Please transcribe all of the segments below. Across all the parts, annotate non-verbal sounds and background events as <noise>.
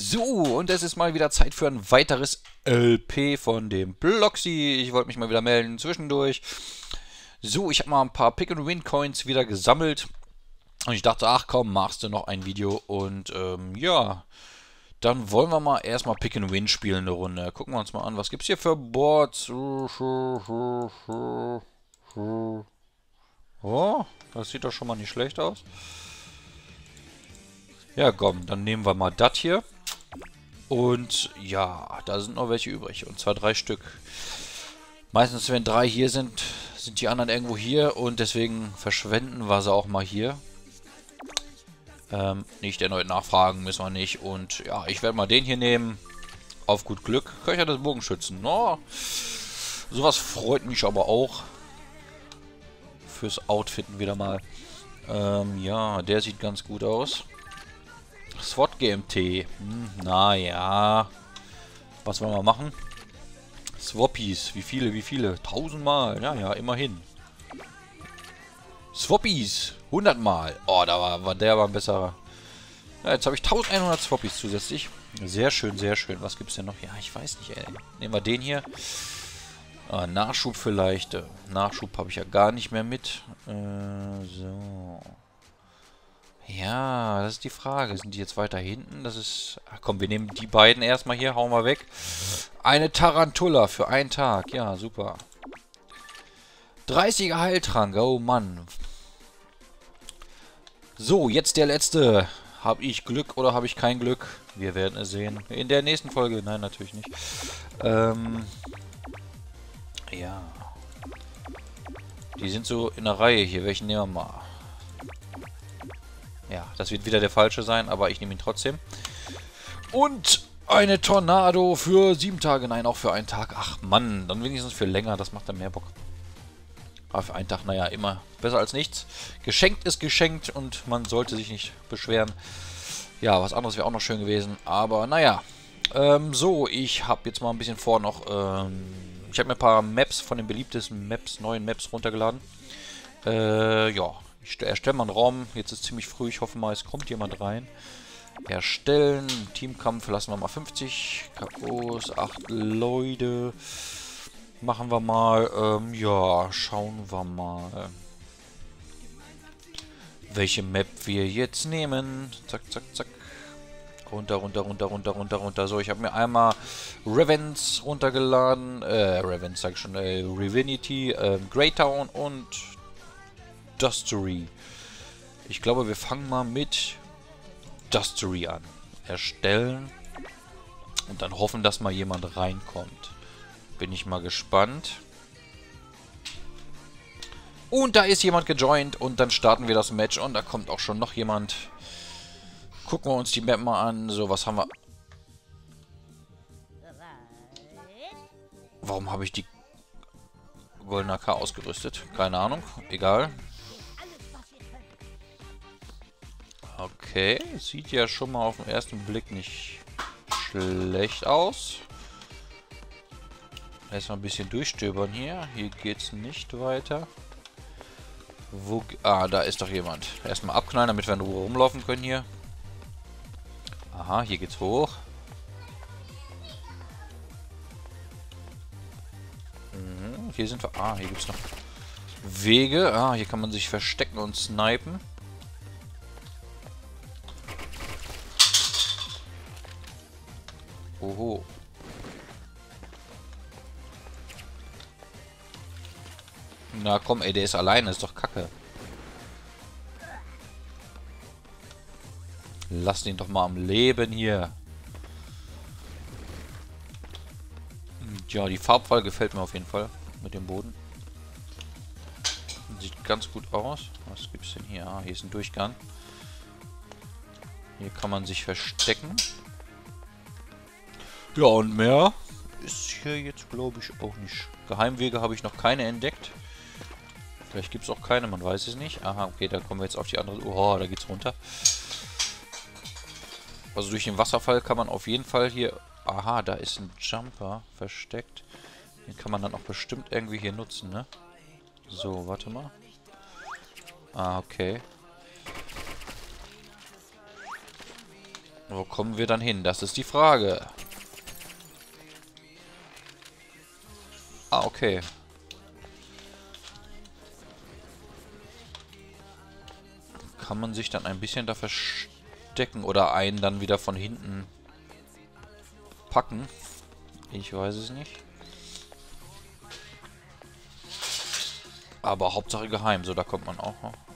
So, und es ist mal wieder Zeit für ein weiteres LP von dem Bloxy. Ich wollte mich mal wieder melden zwischendurch. So, ich habe mal ein paar Pick-and-Win-Coins wieder gesammelt. Und ich dachte, ach komm, machst du noch ein Video. Und ähm, ja, dann wollen wir mal erstmal Pick-and-Win spielen eine Runde. Gucken wir uns mal an, was gibt es hier für Boards. Oh, das sieht doch schon mal nicht schlecht aus. Ja, komm, dann nehmen wir mal das hier. Und ja, da sind noch welche übrig. Und zwar drei Stück. Meistens, wenn drei hier sind, sind die anderen irgendwo hier. Und deswegen verschwenden wir sie auch mal hier. Ähm, nicht erneut nachfragen müssen wir nicht. Und ja, ich werde mal den hier nehmen. Auf gut Glück. Köcher des Bogenschützen. Oh, sowas freut mich aber auch. Fürs Outfitten wieder mal. Ähm, ja, der sieht ganz gut aus. GMT. Hm, naja. Was wollen wir machen? Swappies. Wie viele, wie viele? Tausendmal. Ja, ja, immerhin. Swappies. Hundertmal. Oh, da war, war der war ein besserer. Ja, jetzt habe ich 1100 Swappies zusätzlich. Sehr schön, sehr schön. Was gibt es denn noch? Ja, ich weiß nicht, ey. Nehmen wir den hier. Ah, Nachschub vielleicht. Nachschub habe ich ja gar nicht mehr mit. Äh, so. Ja, das ist die Frage. Sind die jetzt weiter hinten? Das ist... Ach komm, wir nehmen die beiden erstmal hier. Hauen wir weg. Eine Tarantula für einen Tag. Ja, super. 30er Heiltrank. Oh Mann. So, jetzt der letzte. Habe ich Glück oder habe ich kein Glück? Wir werden es sehen. In der nächsten Folge. Nein, natürlich nicht. Ähm... Ja. Die sind so in der Reihe hier. Welchen nehmen wir mal? Ja, das wird wieder der falsche sein, aber ich nehme ihn trotzdem. Und eine Tornado für sieben Tage. Nein, auch für einen Tag. Ach Mann, dann wenigstens für länger. Das macht dann mehr Bock. Aber für einen Tag, naja, immer besser als nichts. Geschenkt ist geschenkt und man sollte sich nicht beschweren. Ja, was anderes wäre auch noch schön gewesen. Aber naja. Ähm, so, ich habe jetzt mal ein bisschen vor noch... Ähm, ich habe mir ein paar Maps von den beliebtesten Maps, neuen Maps runtergeladen. Äh, ja, ich erstelle mal einen Raum. Jetzt ist ziemlich früh. Ich hoffe mal, es kommt jemand rein. Erstellen. Teamkampf lassen wir mal 50. Kakos. 8 Leute. Machen wir mal. Ähm, ja, schauen wir mal. Welche Map wir jetzt nehmen. Zack, zack, zack. Runter, runter, runter, runter, runter, runter. So, ich habe mir einmal Revens runtergeladen. Äh, Revens sag ich schon. Äh, Revinity, äh, Greytown und Dustery. Ich glaube, wir fangen mal mit Dustery an. Erstellen. Und dann hoffen, dass mal jemand reinkommt. Bin ich mal gespannt. Und da ist jemand gejoint und dann starten wir das Match und da kommt auch schon noch jemand. Gucken wir uns die Map mal an. So, was haben wir? Warum habe ich die goldene K ausgerüstet? Keine Ahnung. Egal. Okay, sieht ja schon mal auf den ersten Blick nicht schlecht aus. Erstmal ein bisschen durchstöbern hier. Hier geht's nicht weiter. Wo... Ah, da ist doch jemand. Erstmal abknallen, damit wir in Ruhe rumlaufen können hier. Aha, hier geht's hoch. Mhm, hier sind wir... Ah, hier gibt's noch Wege. Ah, hier kann man sich verstecken und snipen. Oho. Na komm, ey, der ist alleine, ist doch kacke. Lass ihn doch mal am Leben hier. Ja, die Farbwahl gefällt mir auf jeden Fall mit dem Boden. Sieht ganz gut aus. Was gibt's denn hier? Ah, hier ist ein Durchgang. Hier kann man sich verstecken. Ja, und mehr ist hier jetzt, glaube ich, auch nicht. Geheimwege habe ich noch keine entdeckt. Vielleicht gibt es auch keine, man weiß es nicht. Aha, okay, dann kommen wir jetzt auf die andere... Oh, da geht's runter. Also durch den Wasserfall kann man auf jeden Fall hier... Aha, da ist ein Jumper versteckt. Den kann man dann auch bestimmt irgendwie hier nutzen, ne? So, warte mal. Ah, okay. Wo kommen wir dann hin? Das ist die Frage. Ah, okay. Kann man sich dann ein bisschen da verstecken oder einen dann wieder von hinten packen? Ich weiß es nicht. Aber Hauptsache geheim, so da kommt man auch noch.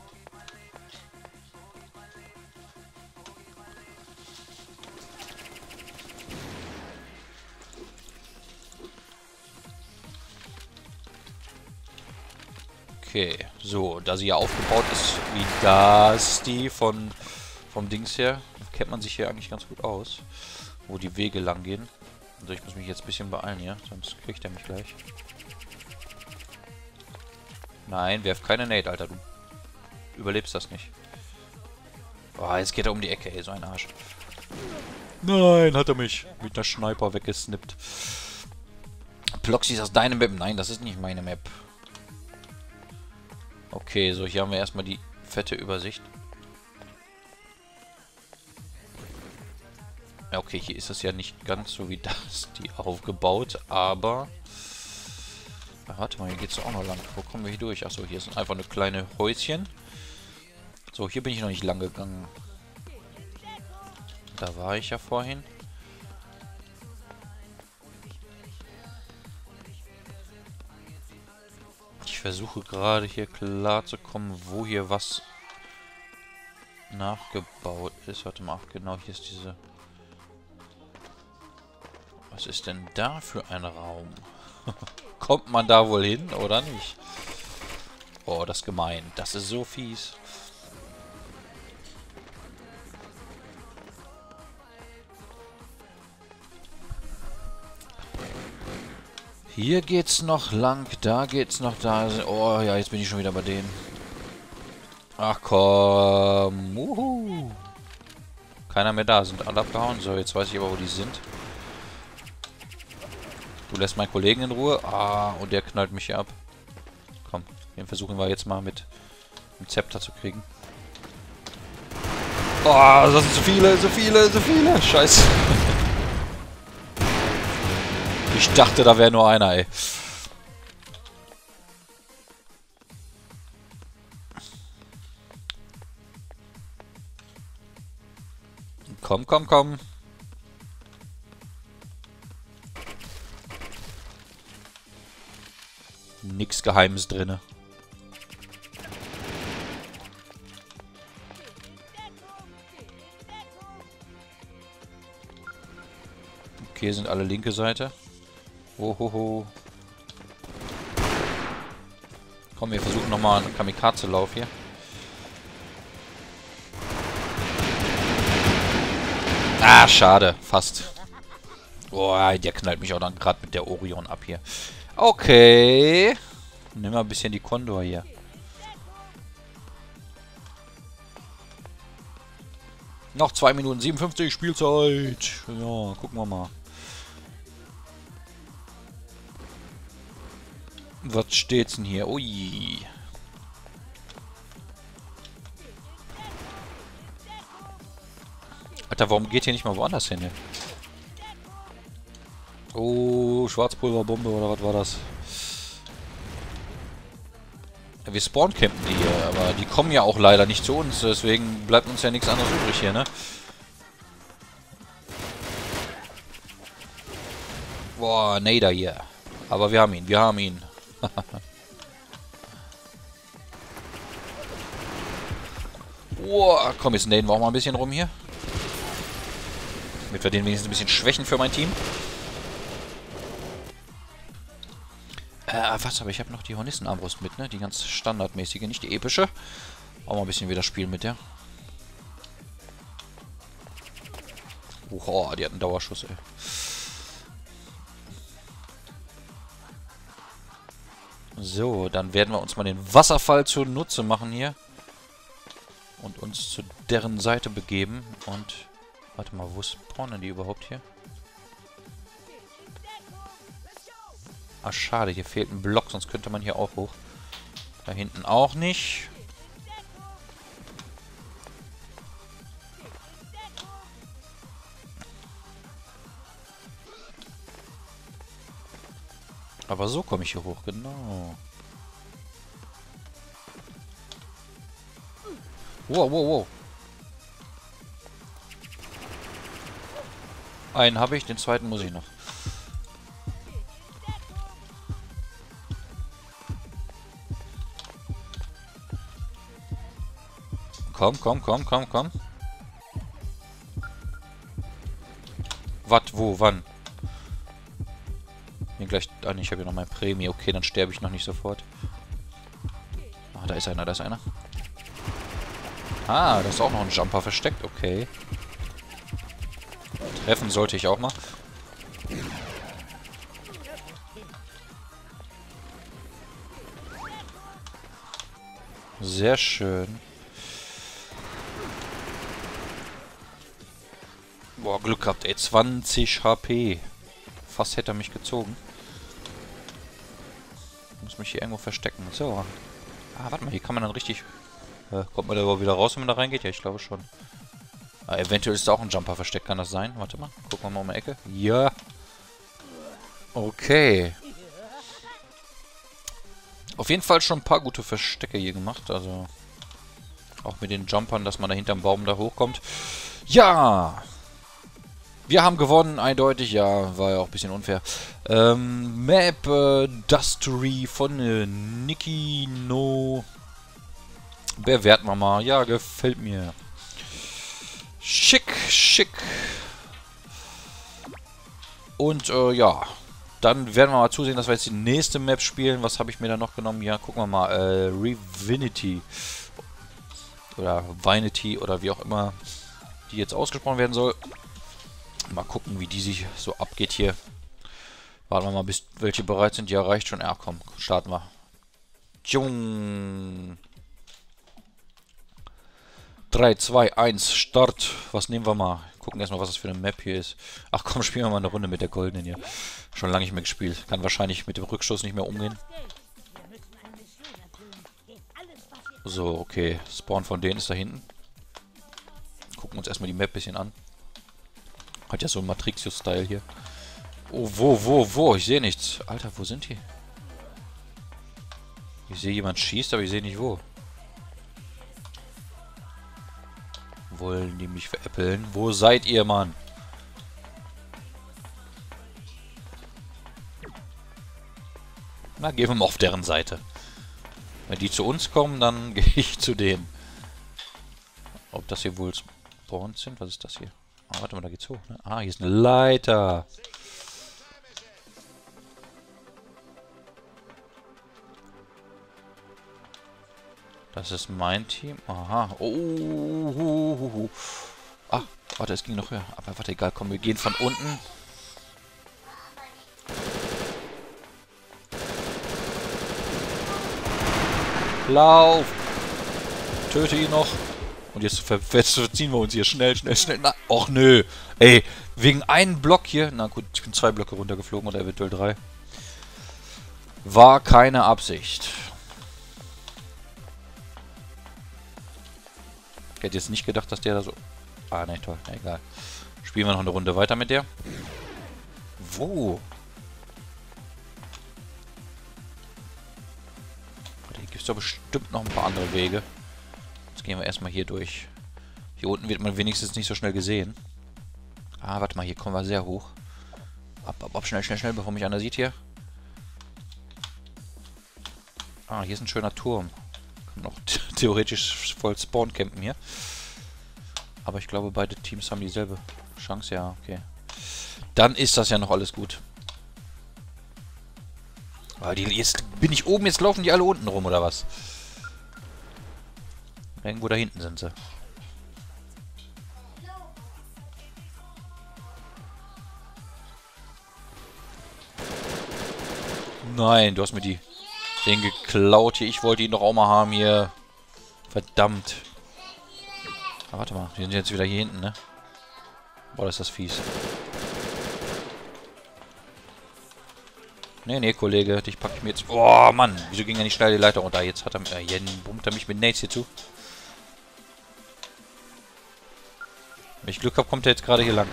Okay, so, da sie ja aufgebaut ist wie das, die von vom Dings her, kennt man sich hier eigentlich ganz gut aus, wo die Wege lang gehen. Also ich muss mich jetzt ein bisschen beeilen hier, sonst kriegt er mich gleich. Nein, werf keine Nate, Alter, du überlebst das nicht. Oh, jetzt geht er um die Ecke, ey, so ein Arsch. Nein, hat er mich mit der Sniper weggesnippt. Ploxy, ist das deine Map? Nein, das ist nicht meine Map. Okay, so hier haben wir erstmal die fette Übersicht. Ja, okay, hier ist es ja nicht ganz so wie das, die aufgebaut, aber... Ach, warte mal, hier geht es auch noch lang. Wo kommen wir hier durch? Achso, hier sind einfach eine kleine Häuschen. So, hier bin ich noch nicht lang gegangen. Da war ich ja vorhin. Versuche gerade hier klar zu kommen, wo hier was nachgebaut ist. Warte mal, genau, hier ist diese... Was ist denn da für ein Raum? <laughs> Kommt man da wohl hin, oder nicht? Oh, das ist gemein. Das ist so fies. Hier geht's noch lang, da geht's noch da. Oh ja, jetzt bin ich schon wieder bei denen. Ach komm. Uhu. Keiner mehr da, sind alle abgehauen. So, jetzt weiß ich aber, wo die sind. Du lässt meinen Kollegen in Ruhe. Ah, und der knallt mich hier ab. Komm, den versuchen wir jetzt mal mit dem Zepter zu kriegen. Oh, das sind so viele, so viele, so viele. Scheiße. <laughs> Ich dachte, da wäre nur einer, ey. Komm, komm, komm. Nix Geheimes drinne. Okay, sind alle linke Seite. Ohoho. Komm, wir versuchen nochmal einen Kamikaze-Lauf hier. Ah, schade. Fast. Boah, der knallt mich auch dann gerade mit der Orion ab hier. Okay. Nimm mal ein bisschen die Kondor hier. Noch 2 Minuten 57 Spielzeit. Ja, gucken wir mal. Was steht's denn hier? Ui. Alter, warum geht hier nicht mal woanders hin? Oh, Schwarzpulverbombe oder was war das? Wir spawncampen die hier, aber die kommen ja auch leider nicht zu uns, deswegen bleibt uns ja nichts anderes übrig hier, ne? Boah, Nader hier. Aber wir haben ihn, wir haben ihn. Boah, <laughs> komm, jetzt nähen wir auch mal ein bisschen rum hier. Damit wir den wenigstens ein bisschen schwächen für mein Team. Äh, was, aber ich habe noch die Hornissenarmbrust mit, ne? Die ganz standardmäßige, nicht die epische. Auch mal ein bisschen wieder spielen mit der. Oha, die hat einen Dauerschuss, ey. So, dann werden wir uns mal den Wasserfall zunutze machen hier. Und uns zu deren Seite begeben. Und, warte mal, wo spawnen die überhaupt hier? Ah, schade, hier fehlt ein Block, sonst könnte man hier auch hoch. Da hinten auch nicht. Aber so komme ich hier hoch, genau. Wow, wow, wow. Einen habe ich, den zweiten muss ich noch. Komm, komm, komm, komm, komm. Was, wo, wann? Gleich... Ah, ich habe ja noch meine Prämie. Okay, dann sterbe ich noch nicht sofort. Ah, da ist einer, da ist einer. Ah, da ist auch noch ein Jumper versteckt. Okay. Treffen sollte ich auch mal. Sehr schön. Boah, Glück gehabt, ey. 20 HP. Fast hätte er mich gezogen. Muss mich hier irgendwo verstecken. So. Ah, warte mal, hier kann man dann richtig... Äh, kommt man da überhaupt wieder raus, wenn man da reingeht? Ja, ich glaube schon. Ah, eventuell ist da auch ein Jumper versteckt, kann das sein? Warte mal, gucken wir mal um die Ecke. Ja. Okay. Auf jeden Fall schon ein paar gute Verstecke hier gemacht, also... Auch mit den Jumpern, dass man da hinterm Baum da hochkommt. Ja! Wir haben gewonnen, eindeutig. Ja, war ja auch ein bisschen unfair. Ähm, Map äh, Dustery von äh, Niki No. Bewerten wir mal. Ja, gefällt mir. Schick, schick. Und äh, ja, dann werden wir mal zusehen, dass wir jetzt die nächste Map spielen. Was habe ich mir da noch genommen? Ja, gucken wir mal. Äh, Revinity. Oder Vinity oder wie auch immer die jetzt ausgesprochen werden soll. Mal gucken, wie die sich so abgeht hier. Warten wir mal, bis welche bereit sind. Ja, reicht schon. Ja, komm, starten wir. Tschung. 3, 2, 1, Start. Was nehmen wir mal? Gucken erstmal, was das für eine Map hier ist. Ach komm, <laughs> spielen wir mal eine Runde mit der goldenen hier. Schon lange nicht mehr gespielt. Kann wahrscheinlich mit dem Rückstoß nicht mehr umgehen. So, okay. Spawn von denen ist da hinten. Gucken uns erstmal die Map ein bisschen an. Hat ja so ein Matrixio-Style hier. Oh, wo, wo, wo? Ich sehe nichts. Alter, wo sind die? Ich sehe jemand schießt, aber ich sehe nicht wo. Wollen die mich veräppeln? Wo seid ihr, Mann? Na, gehen wir mal auf deren Seite. Wenn die zu uns kommen, dann <laughs> gehe ich zu denen. Ob das hier wohl Spawns sind? Was ist das hier? Ah, warte mal, da geht's hoch. Ne? Ah, hier ist eine Leiter. Das ist mein Team. Aha. Oh. oh, oh, oh. Ah, warte, es ging noch höher. Aber warte, egal. Komm, wir gehen von unten. Lauf! Töte ihn noch. Und jetzt, ver jetzt verziehen wir uns hier schnell, schnell, schnell. Na, och nö. Ey, wegen einem Block hier. Na gut, ich bin zwei Blöcke runtergeflogen oder eventuell drei. War keine Absicht. Ich hätte jetzt nicht gedacht, dass der da so... Ah, ne, toll. Na, egal. Spielen wir noch eine Runde weiter mit der. Wo? Hier gibt es doch bestimmt noch ein paar andere Wege. Jetzt gehen wir erstmal hier durch. Hier unten wird man wenigstens nicht so schnell gesehen. Ah, warte mal, hier kommen wir sehr hoch. Ab, ab, ab, schnell, schnell, schnell, bevor mich einer sieht hier. Ah, hier ist ein schöner Turm. Kann noch <laughs> theoretisch voll Spawn campen hier. Aber ich glaube, beide Teams haben dieselbe Chance. Ja, okay. Dann ist das ja noch alles gut. Aber die, jetzt bin ich oben, jetzt laufen die alle unten rum, oder was? Irgendwo da hinten sind sie. Nein, du hast mir die den geklaut hier. Ich wollte ihn doch auch mal haben hier. Verdammt. Ah, warte mal, die sind jetzt wieder hier hinten, ne? Boah, ist das fies. Nee, nee, Kollege, dich packe ich mir jetzt... Boah, Mann, wieso ging er nicht schnell die Leiter runter? Jetzt hat er... Äh, jetzt brummt er mich mit Nates hier zu. Wenn ich Glück habe, kommt er jetzt gerade hier lang.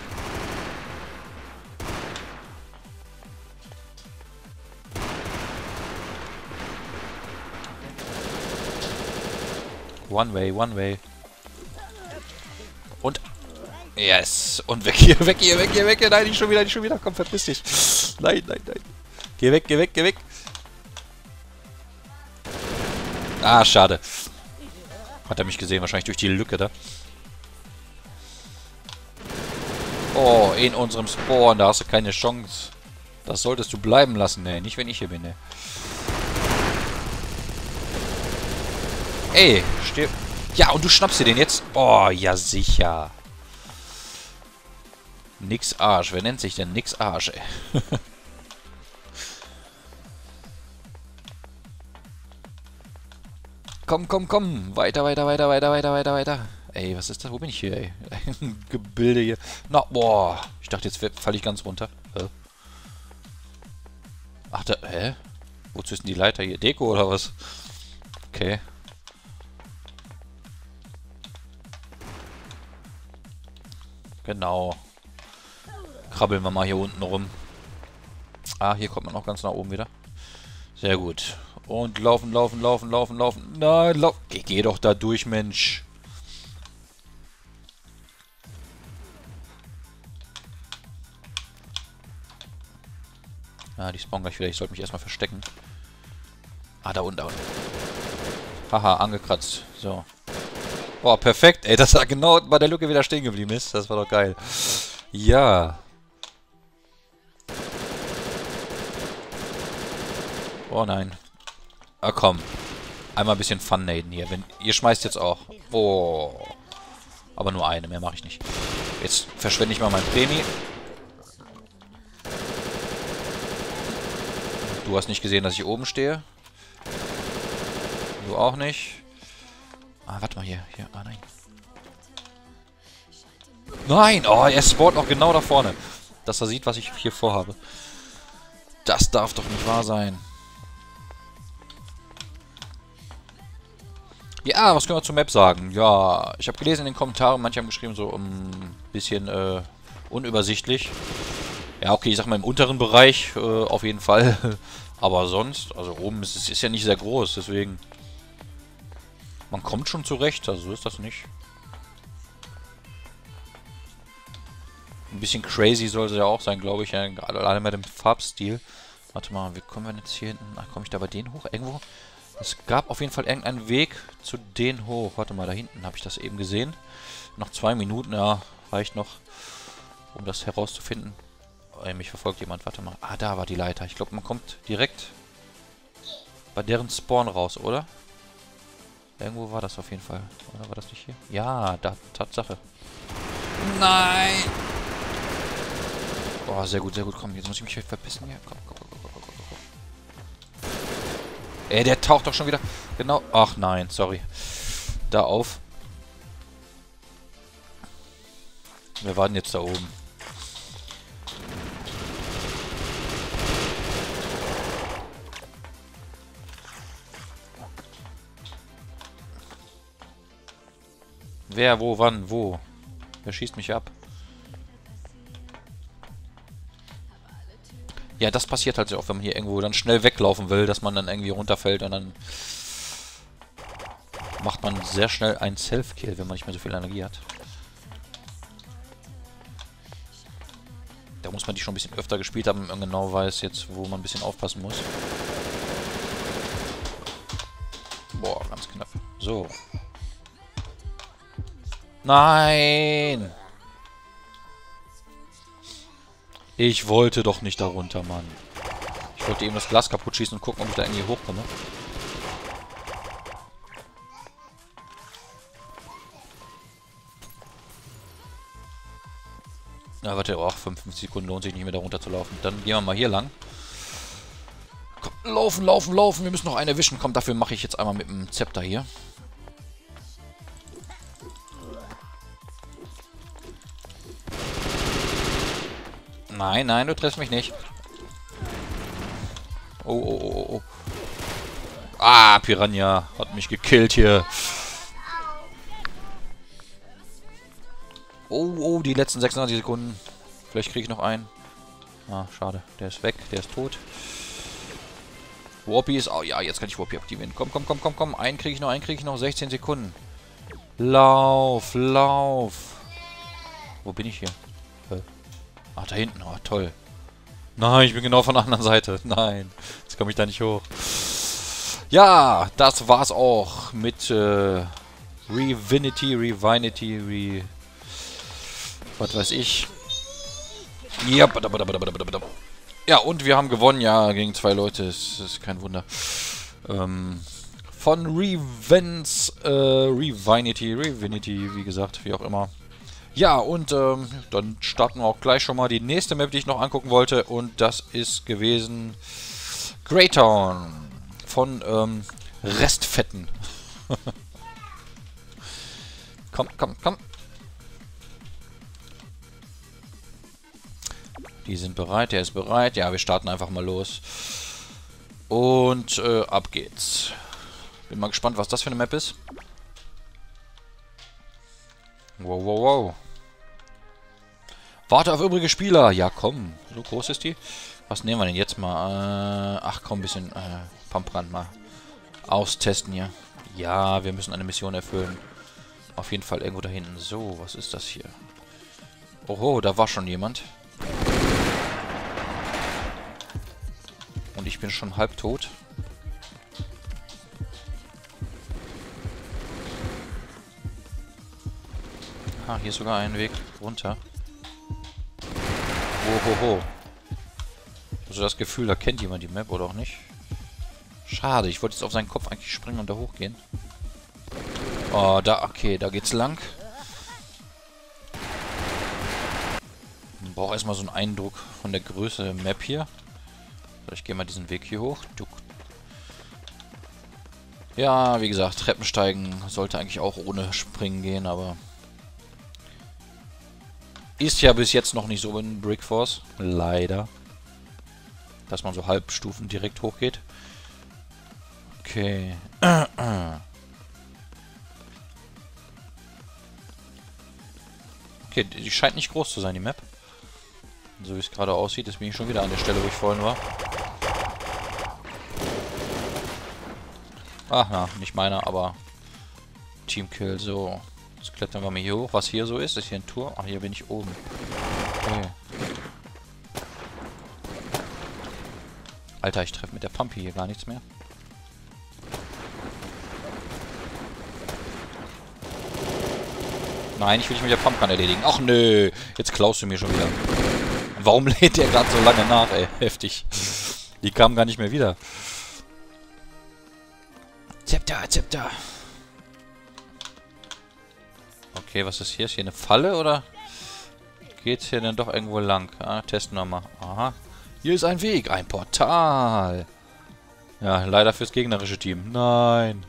One way, one way. Und... Yes. Und weg hier, weg hier, weg hier, weg hier. Nein, nicht schon wieder, nicht schon wieder. Komm, verpiss dich. Nein, nein, nein. Geh weg, geh weg, geh weg. Ah, schade. Hat er mich gesehen, wahrscheinlich durch die Lücke da. Oh, in unserem Spawn, da hast du keine Chance. Das solltest du bleiben lassen, ne? Nicht, wenn ich hier bin, ne? Ey, stirb. Ja, und du schnappst dir den jetzt? Oh, ja sicher. Nix Arsch. Wer nennt sich denn Nix Arsch, ey? <laughs> komm, komm, komm. Weiter, weiter, weiter, weiter, weiter, weiter, weiter. Ey, was ist das? Wo bin ich hier, ey? Ein <laughs> Gebilde hier. Na, boah. Ich dachte, jetzt falle ich ganz runter. Hä? Ach, da, hä? Wozu ist denn die Leiter hier? Deko oder was? Okay. Genau. Krabbeln wir mal hier unten rum. Ah, hier kommt man auch ganz nach oben wieder. Sehr gut. Und laufen, laufen, laufen, laufen, laufen. Nein, lauf. Geh, geh doch da durch, Mensch. Ah, die spawnen gleich wieder. Ich sollte mich erstmal verstecken. Ah, da unten, da unten. Haha, angekratzt. So. Boah, perfekt. Ey, dass er genau bei der Lücke wieder stehen geblieben ist. Das war doch geil. Ja. Oh nein. Ah, komm. Einmal ein bisschen Fun-Naden hier. Wenn, ihr schmeißt jetzt auch. Oh. Aber nur eine, mehr mache ich nicht. Jetzt verschwende ich mal mein Prämie. Du hast nicht gesehen, dass ich oben stehe. Du auch nicht. Ah, warte mal hier. Hier. Ah, nein. Nein! Oh, er spawnt noch genau da vorne. Dass er sieht, was ich hier vorhabe. Das darf doch nicht wahr sein. Ja, was können wir zur Map sagen? Ja, ich habe gelesen in den Kommentaren, manche haben geschrieben, so ein bisschen äh, unübersichtlich. Ja, okay, ich sag mal im unteren Bereich äh, auf jeden Fall. <laughs> Aber sonst, also oben ist es ist ja nicht sehr groß, deswegen... Man kommt schon zurecht, also so ist das nicht. Ein bisschen crazy soll es ja auch sein, glaube ich. Ja, alleine mit dem Farbstil. Warte mal, wie kommen wir jetzt hier hinten? Ach, komme ich da bei denen hoch? Irgendwo? Es gab auf jeden Fall irgendeinen Weg zu denen hoch. Warte mal, da hinten habe ich das eben gesehen. Noch zwei Minuten, ja, reicht noch, um das herauszufinden. Oh, mich verfolgt jemand, warte mal. Ah, da war die Leiter. Ich glaube, man kommt direkt bei deren Spawn raus, oder? Irgendwo war das auf jeden Fall. Oder war das nicht hier? Ja, da, Tatsache. Nein! Boah, sehr gut, sehr gut. Komm, jetzt muss ich mich verpissen hier. Komm, komm, komm, komm, komm, komm, komm. Ey, der taucht doch schon wieder. Genau. Ach nein, sorry. Da auf. Wir warten jetzt da oben. Wer, wo, wann, wo? Wer schießt mich ab? Ja, das passiert halt auch, wenn man hier irgendwo dann schnell weglaufen will, dass man dann irgendwie runterfällt und dann macht man sehr schnell einen Self-Kill, wenn man nicht mehr so viel Energie hat. Da muss man die schon ein bisschen öfter gespielt haben, wenn man genau weiß jetzt, wo man ein bisschen aufpassen muss. Boah, ganz knapp. So. Nein! Ich wollte doch nicht darunter, Mann. Ich wollte eben das Glas kaputt schießen und gucken, ob ich da irgendwie hochkomme. Na, warte, auch 55 Sekunden lohnt sich nicht mehr darunter zu laufen. Dann gehen wir mal hier lang. Komm, laufen, laufen, laufen. Wir müssen noch einen erwischen. Komm, dafür mache ich jetzt einmal mit dem Zepter hier. Nein, nein, du triffst mich nicht. Oh, oh, oh, oh. oh. Ah, Piranha hat mich gekillt hier. Oh, oh, die letzten 26 Sekunden. Vielleicht kriege ich noch einen. Ah, schade. Der ist weg, der ist tot. Warpy ist... Oh ja, jetzt kann ich Warpy aktivieren. Komm, komm, komm, komm, komm. Einen kriege ich noch, einen kriege ich noch. 16 Sekunden. Lauf, lauf. Wo bin ich hier? Ach, da hinten. Oh, toll. Nein, ich bin genau von der anderen Seite. <laughs> Nein, jetzt komme ich da nicht hoch. Ja, das war's auch mit äh, Revinity, Revinity, Re... Was weiß ich. Ja, ja, und wir haben gewonnen, ja, gegen zwei Leute. Das ist kein Wunder. Ähm, von Revens, äh, Revinity, Revinity, wie gesagt, wie auch immer. Ja, und ähm, dann starten wir auch gleich schon mal die nächste Map, die ich noch angucken wollte. Und das ist gewesen Greytown von ähm, Restfetten. <laughs> komm, komm, komm. Die sind bereit, der ist bereit. Ja, wir starten einfach mal los. Und äh, ab geht's. Bin mal gespannt, was das für eine Map ist. Wow, wow, wow. Warte auf übrige Spieler. Ja, komm. So groß ist die. Was nehmen wir denn jetzt mal? Äh, ach komm, ein bisschen äh, Pamprand mal austesten hier. Ja, wir müssen eine Mission erfüllen. Auf jeden Fall irgendwo da hinten. So, was ist das hier? Oho, da war schon jemand. Und ich bin schon halb tot. Ah, hier ist sogar ein Weg runter. Ohoho. Also das Gefühl, da kennt jemand die Map oder auch nicht. Schade, ich wollte jetzt auf seinen Kopf eigentlich springen und da hochgehen. Oh, da, okay, da geht's lang. Ich brauche erstmal so einen Eindruck von der Größe der Map hier. So, ich gehe mal diesen Weg hier hoch. Ja, wie gesagt, Treppensteigen sollte eigentlich auch ohne Springen gehen, aber ist ja bis jetzt noch nicht so in Brickforce. Leider. Dass man so Halbstufen direkt hochgeht. Okay. Okay, die scheint nicht groß zu sein, die Map. So wie es gerade aussieht, ist bin ich schon wieder an der Stelle, wo ich vorhin war. Ach na, nicht meiner, aber Teamkill, so. Jetzt klettern wir mal hier hoch. Was hier so ist, ist hier ein Tour. Ach, hier bin ich oben. Okay. Alter, ich treffe mit der Pumpe hier gar nichts mehr. Nein, ich will nicht mit der Pumpgun erledigen. Ach nö, jetzt klaust du mir schon wieder. Warum <laughs> lädt der gerade so lange nach, ey? Heftig. Die kam gar nicht mehr wieder. Zepter, Zepter. Okay, was ist hier? Ist hier eine Falle oder geht's hier denn doch irgendwo lang? Ah, testen wir mal. Aha. Hier ist ein Weg, ein Portal. Ja, leider fürs gegnerische Team. Nein.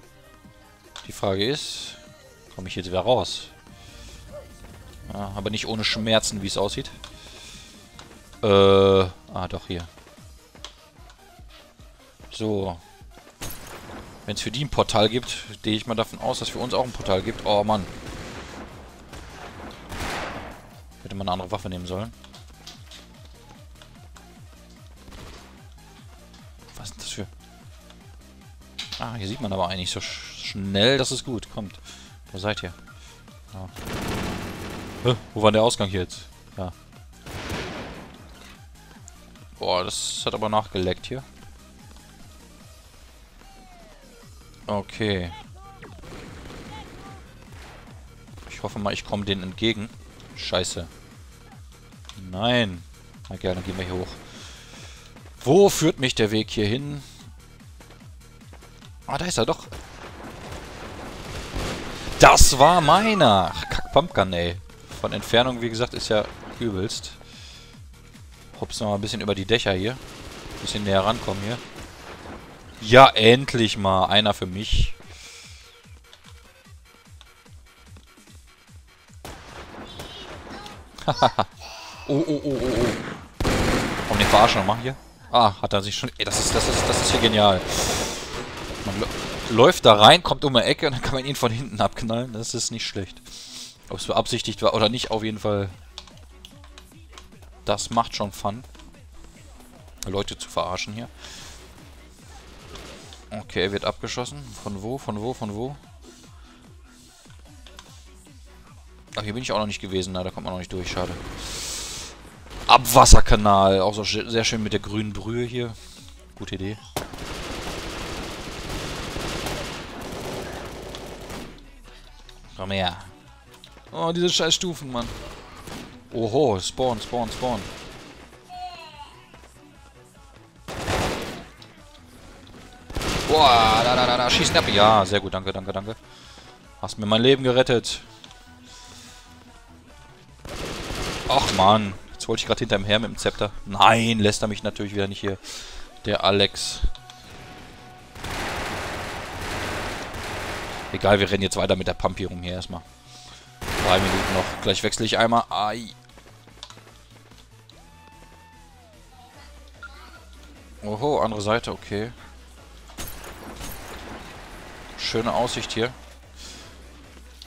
Die Frage ist, komme ich jetzt wieder raus? Ja, aber nicht ohne Schmerzen, wie es aussieht. Äh, ah, doch, hier. So. Wenn es für die ein Portal gibt, gehe ich mal davon aus, dass es für uns auch ein Portal gibt. Oh, Mann. Man eine andere Waffe nehmen sollen. Was ist das für... Ah, hier sieht man aber eigentlich so sch schnell, dass es gut kommt. Wo seid ihr? Ja. Hä? Wo war der Ausgang hier jetzt? Ja. Boah, das hat aber nachgeleckt hier. Okay. Ich hoffe mal, ich komme denen entgegen. Scheiße. Nein. Na gerne, dann gehen wir hier hoch. Wo führt mich der Weg hier hin? Ah, da ist er doch. Das war meiner. Kack Pumpgun, ey. Von Entfernung, wie gesagt, ist ja übelst. Hops noch mal ein bisschen über die Dächer hier. Ein bisschen näher rankommen hier. Ja, endlich mal. Einer für mich. Oh, oh, oh, oh, oh. Komm, den verarschen nochmal hier. Ah, hat er sich schon... Ey, das ist, das ist, das ist hier genial. Man läuft da rein, kommt um eine Ecke und dann kann man ihn von hinten abknallen. Das ist nicht schlecht. Ob es beabsichtigt war oder nicht, auf jeden Fall. Das macht schon Fun. Leute zu verarschen hier. Okay, wird abgeschossen. Von wo, von wo, von wo? Ach, hier bin ich auch noch nicht gewesen. Na, da kommt man noch nicht durch. Schade. Abwasserkanal. Auch so sehr schön mit der grünen Brühe hier. Gute Idee. Komm her. Oh, diese scheiß Stufen, Mann. Oho, Spawn, Spawn, Spawn. Boah, da, da, da, da, schießen ab. Ja, sehr gut, danke, danke, danke. Hast mir mein Leben gerettet. Ach, Mann. Jetzt wollte ich gerade hinter ihm her mit dem Zepter. Nein, lässt er mich natürlich wieder nicht hier. Der Alex. Egal, wir rennen jetzt weiter mit der Pump rum hier erstmal. Drei Minuten noch. Gleich wechsle ich einmal. Ai. Oho, andere Seite, okay. Schöne Aussicht hier.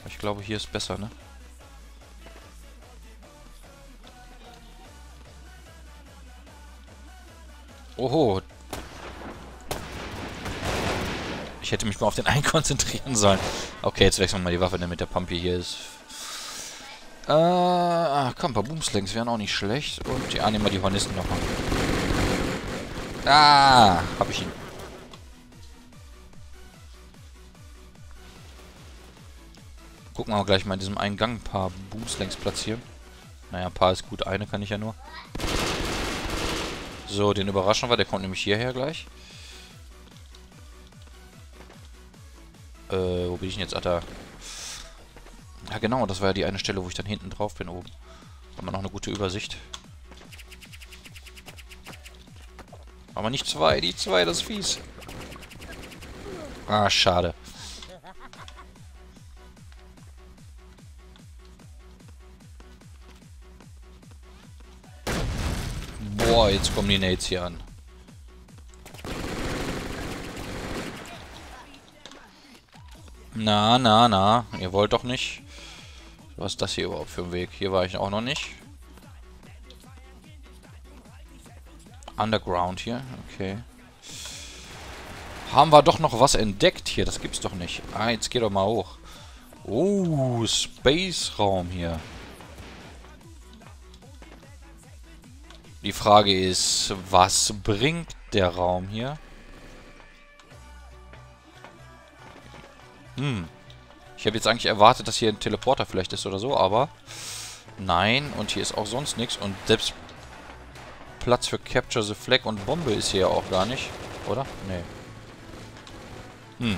Ich glaube, hier ist besser, ne? Oho. Ich hätte mich mal auf den <laughs> einen konzentrieren sollen. Okay, jetzt wechseln wir mal die Waffe, damit der Pumpy hier ist. Äh, ah, komm, ein paar Boomslings wären auch nicht schlecht. Und ja, nehmen wir die Hornisten nochmal. Ah, hab ich ihn. Gucken wir gleich mal in diesem einen Gang ein paar Boomslings platzieren. Naja, ein paar ist gut, eine kann ich ja nur. So, den überraschen wir, der kommt nämlich hierher gleich. Äh, wo bin ich denn jetzt? Ah, da. Ja, genau, das war ja die eine Stelle, wo ich dann hinten drauf bin oben. Haben wir noch eine gute Übersicht. Aber nicht zwei, die zwei, das ist fies. Ah, schade. Boah, jetzt kommen die Nades hier an. Na, na, na. Ihr wollt doch nicht. Was ist das hier überhaupt für ein Weg? Hier war ich auch noch nicht. Underground hier. Okay. Haben wir doch noch was entdeckt hier. Das gibt's doch nicht. Ah, jetzt geht doch mal hoch. Oh, Space-Raum hier. Die Frage ist, was bringt der Raum hier? Hm. Ich habe jetzt eigentlich erwartet, dass hier ein Teleporter vielleicht ist oder so, aber... Nein, und hier ist auch sonst nichts. Und selbst Platz für Capture the Flag und Bombe ist hier ja auch gar nicht. Oder? Nee. Hm.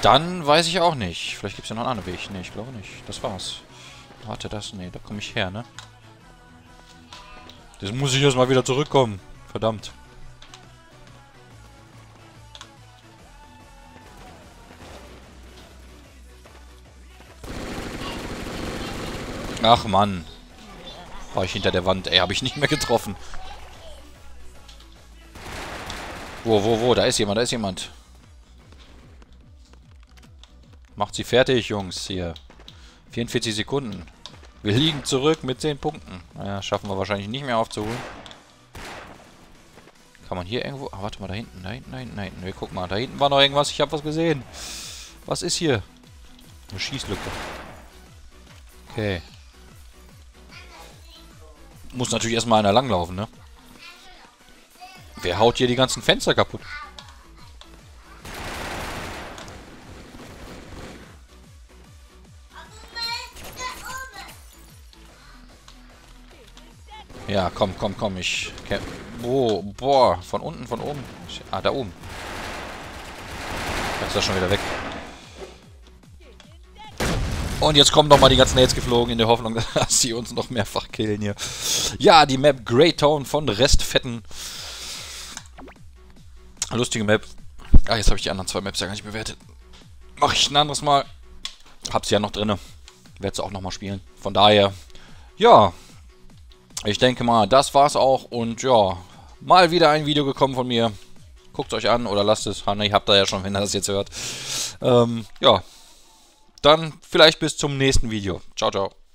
Dann weiß ich auch nicht. Vielleicht gibt es ja noch einen anderen Weg. Nee, ich glaube nicht. Das war's. Warte, das... Nee, da komme ich her, ne? Das muss ich erstmal wieder zurückkommen. Verdammt. Ach Mann. War ich hinter der Wand. Ey, habe ich nicht mehr getroffen. Wo, wo, wo? Da ist jemand, da ist jemand. Macht sie fertig, Jungs, hier. 44 Sekunden. Wir liegen zurück mit 10 Punkten. Naja, schaffen wir wahrscheinlich nicht mehr aufzuholen. Kann man hier irgendwo... Ah, warte mal, da hinten, da hinten, da hinten, da hinten. Wir gucken mal, da hinten war noch irgendwas. Ich habe was gesehen. Was ist hier? Eine Schießlücke. Okay. Muss natürlich erstmal einer langlaufen, ne? Wer haut hier die ganzen Fenster kaputt? Ja, komm, komm, komm, ich... Oh, boah, von unten, von oben. Ah, da oben. Jetzt ist er schon wieder weg. Und jetzt kommen nochmal die ganzen Nades geflogen, in der Hoffnung, <laughs> dass sie uns noch mehrfach killen hier. Ja, die Map Greytown von Restfetten. Lustige Map. Ah, jetzt habe ich die anderen zwei Maps ja gar nicht bewertet. Mache ich ein anderes Mal. Hab sie ja noch drin. Werde sie auch nochmal spielen. Von daher, ja. Ich denke mal, das war's auch. Und ja, mal wieder ein Video gekommen von mir. Guckt euch an oder lasst es. Hanni, habt ihr ja schon, wenn ihr das jetzt hört. Ähm, ja, dann vielleicht bis zum nächsten Video. Ciao, ciao.